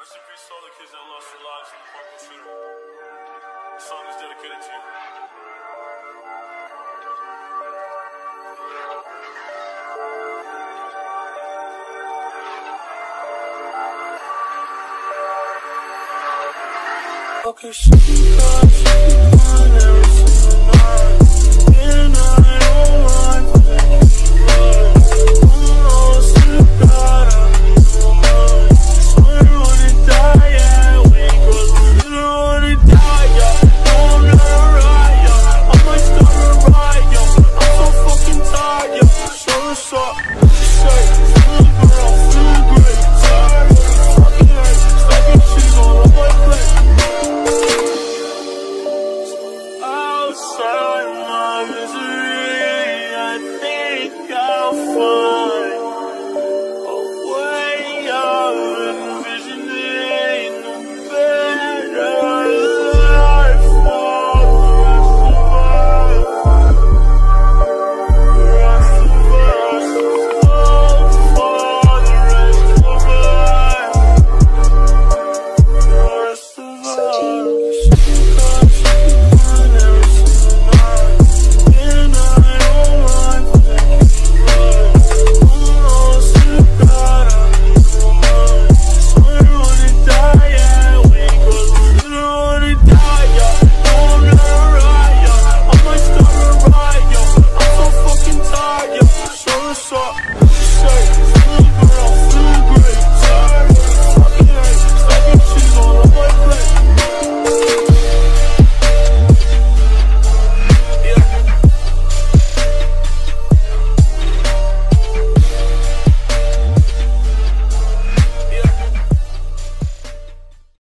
Rest in peace to all the kids that lost their lives in the Parkland shooter. This song is dedicated to you. Okay. shirt, little girl. so.